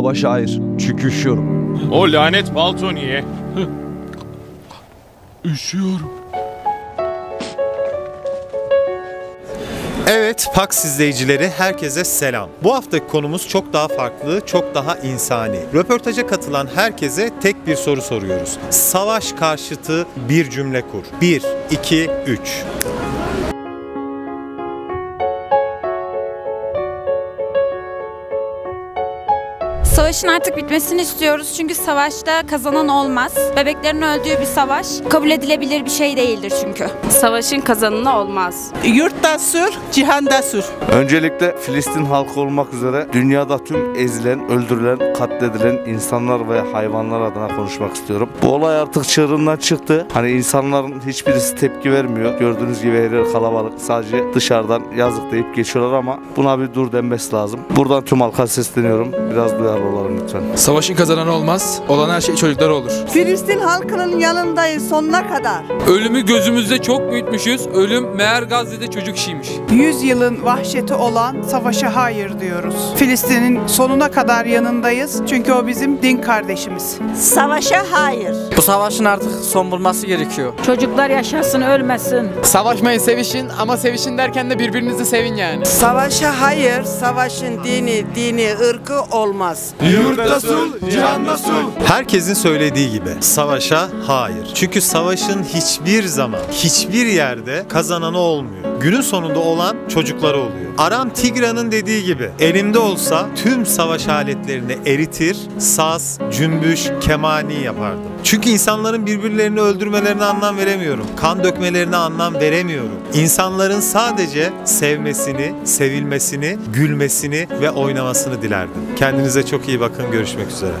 Savaşa hayır. Çünkü üşüyorum. O lanet palto niye? Üşüyorum. Evet, Pax izleyicileri herkese selam. Bu haftaki konumuz çok daha farklı, çok daha insani. Röportaja katılan herkese tek bir soru soruyoruz. Savaş karşıtı bir cümle kur. 1, 2, 3. Savaşın artık bitmesini istiyoruz çünkü savaşta kazanan olmaz. Bebeklerin öldüğü bir savaş kabul edilebilir bir şey değildir çünkü. Savaşın kazanını olmaz. Yurtta sür, cihanda sür. Öncelikle Filistin halkı olmak üzere dünyada tüm ezilen, öldürülen, katledilen insanlar ve hayvanlar adına konuşmak istiyorum. Bu olay artık çığırından çıktı. Hani insanların hiçbirisi tepki vermiyor. Gördüğünüz gibi her yer kalabalık. Sadece dışarıdan yazık deyip geçiyorlar ama buna bir dur denmesi lazım. Buradan tüm halka sesleniyorum. Biraz duyarlı olalım lütfen. Savaşın kazananı olmaz. Olan her şey çocuklara olur. Filistin halkının yanındayız sonuna kadar. Ölümü gözümüzde çok büyütmüşüz. Ölüm meğer Gazze'de çocuk işiymiş. 100 yılın vahşeti olan savaşa hayır diyoruz. Filistin'in sonuna kadar yanındayız çünkü o bizim din kardeşimiz. Savaşa hayır. Bu savaşın artık son bulması gerekiyor. Çocuklar yaşasın, ölmesin. Savaşmayın, sevişin ama sevişin derken de birbirinizi sevin yani. Savaşa hayır, savaşın dini, dini, ırkı olmaz. Yurtta sul, cihanda sul. Herkesin söylediği gibi savaşa hayır. Çünkü savaşın hiçbir zaman, hiçbir yerde kazananı olmuyor. Günün sonunda olan çocukları oluyor. Aram Tigra'nın dediği gibi elimde olsa tüm savaş aletlerini eritir, saz, cümbüş, kemani yapardım. Çünkü insanların birbirlerini öldürmelerine anlam veremiyorum. Kan dökmelerine anlam veremiyorum. İnsanların sadece sevmesini, sevilmesini, gülmesini ve oynamasını dilerdim. Kendinize çok iyi bakın. Görüşmek üzere.